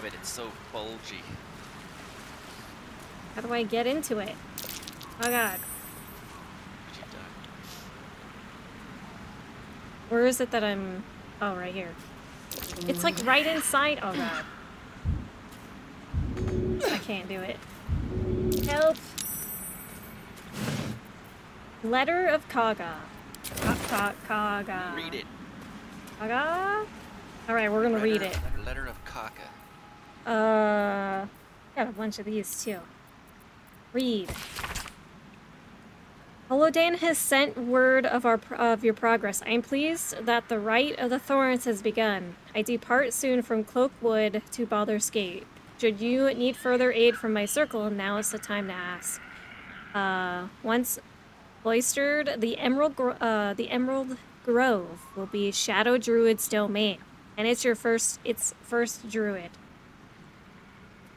grab it. It's so bulgy. How do I get into it? Oh god. Where is it that I'm... Oh, right here. It's like right inside... Oh god. I can't do it. Help! Letter of Kagha. Ka Ka Kagha. Read it. Kagha? Alright, we're gonna letter, read it. Letter of Kaka. Uh, got a bunch of these too. Read. Holodan has sent word of our of your progress. I am pleased that the rite of the thorns has begun. I depart soon from Cloakwood to Baldur's Gate. Should you need further aid from my circle, now is the time to ask. Uh, once cloistered, the Emerald uh, the Emerald Grove will be Shadow Druid's domain, and it's your first its first druid.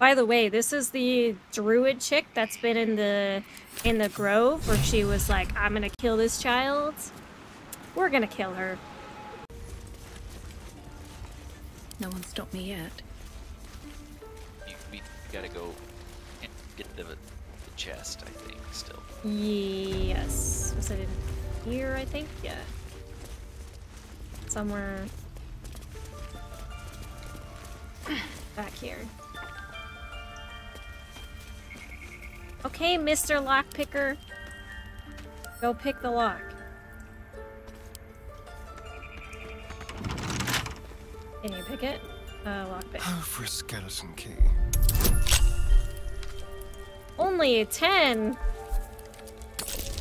By the way, this is the druid chick that's been in the in the grove where she was like, "I'm gonna kill this child." We're gonna kill her. No one stopped me yet. You, we gotta go and get the, the chest, I think, still. Yes. Was it in here? I think. Yeah. Somewhere back here. Okay, Mr. Lockpicker. Go pick the lock. Can you pick it? Uh, lockpick. Oh, for a skeleton key. Only a 10?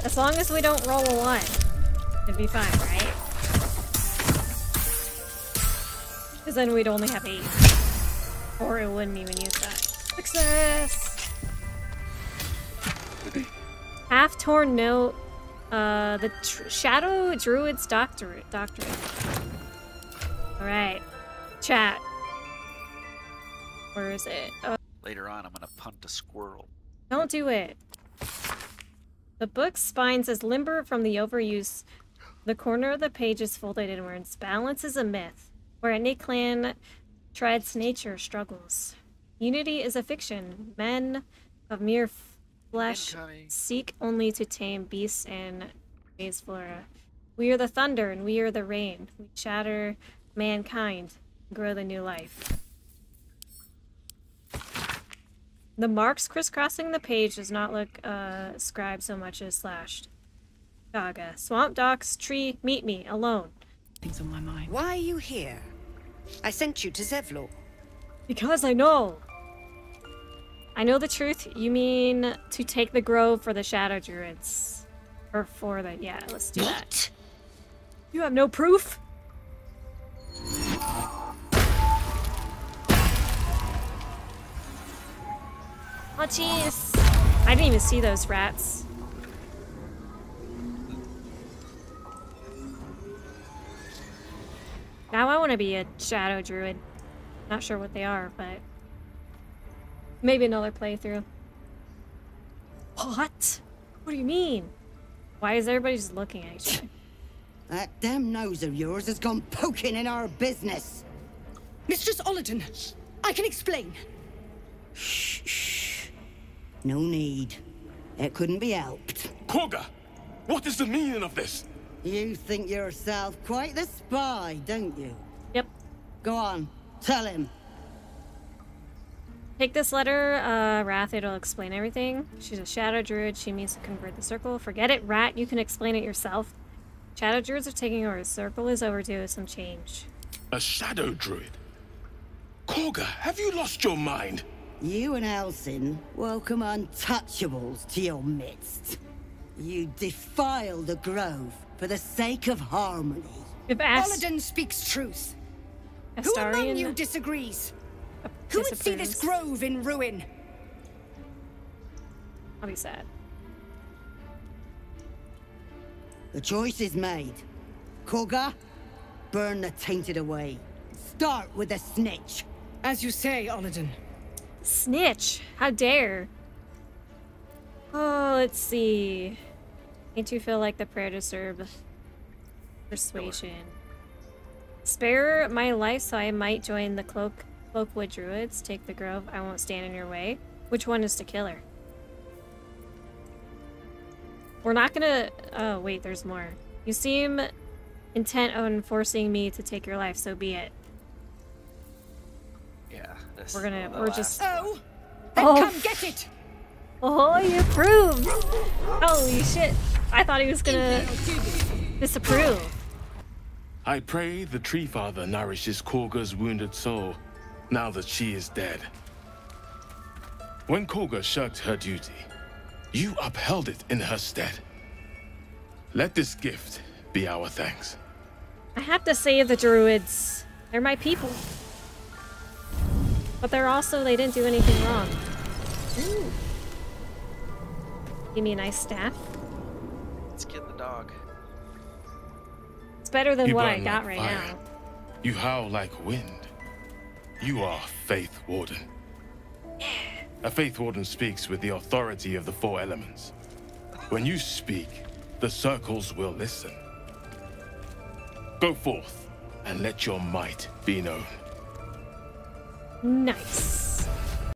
As long as we don't roll a 1. It'd be fine, right? Because then we'd only have 8. Or it wouldn't even use that. Success! Half torn note. Uh, the tr Shadow Druid's doctorate. Doctorate. Alright. Chat. Where is it? Uh, Later on, I'm gonna punt a squirrel. don't do it. The book's spine says limber from the overuse. The corner of the page is folded inwards. Balance is a myth, where any clan treads nature struggles. Unity is a fiction. Men of mere flesh seek only to tame beasts and raise flora. We are the thunder and we are the rain. We shatter mankind, grow the new life. The marks crisscrossing the page does not look uh, scribed so much as slashed. Gaga. Swamp docks, tree, meet me, alone. Things on my mind. Why are you here? I sent you to Zevlor. Because I know. I know the truth. You mean to take the grove for the Shadow Druids. Or for the... Yeah, let's do that. You have no proof? Oh, jeez. I didn't even see those rats. Now I want to be a Shadow Druid. Not sure what they are, but... Maybe another playthrough. What? What do you mean? Why is everybody just looking at each other? That damn nose of yours has gone poking in our business. Mistress Olodan, I can explain. Shh, shh. No need. It couldn't be helped. Kagha, what is the meaning of this? You think yourself quite the spy, don't you? Yep. Go on, tell him. Take this letter, uh, Rath, it'll explain everything. She's a Shadow Druid, she means to convert the circle. Forget it, Rath, you can explain it yourself. Shadow Druids are taking over, the circle is overdue with some change. A shadow druid? Kagha, have you lost your mind? You and Halsin welcome untouchables to your midst. You defile the grove for the sake of harmony. If Ast Olodan speaks truth. Who among you disagrees? Who would see this grove in ruin? I'll be sad. The choice is made. Kagha, burn the tainted away. Start with the snitch. As you say, Olodan. Snitch! How dare! Oh, let's see. Ain't you feel like the prayer deserve persuasion? Spare my life so I might join the cloak Cloakwood druids, take the grove. I won't stand in your way. Which one is to kill her? We're not gonna. Oh, wait, there's more. You seem intent on forcing me to take your life, so be it. Yeah. This We're gonna- we're just- Oh! Then Oh. come get it! Oh, you approves! Holy shit! I thought he was gonna disapprove. I pray the Tree Father nourishes Kagha's wounded soul, now that she is dead. When Kagha shirked her duty, you upheld it in her stead. Let this gift be our thanks. I have to save the druids. They're my people. But they're also, they didn't do anything wrong. Ooh. Give me a nice staff. Let's get the dog. It's better than You what I got like right fire. now. You howl like wind. You are Faith Warden. A Faith Warden speaks with the authority of the four elements. When you speak, the circles will listen. Go forth and let your might be known. Nice.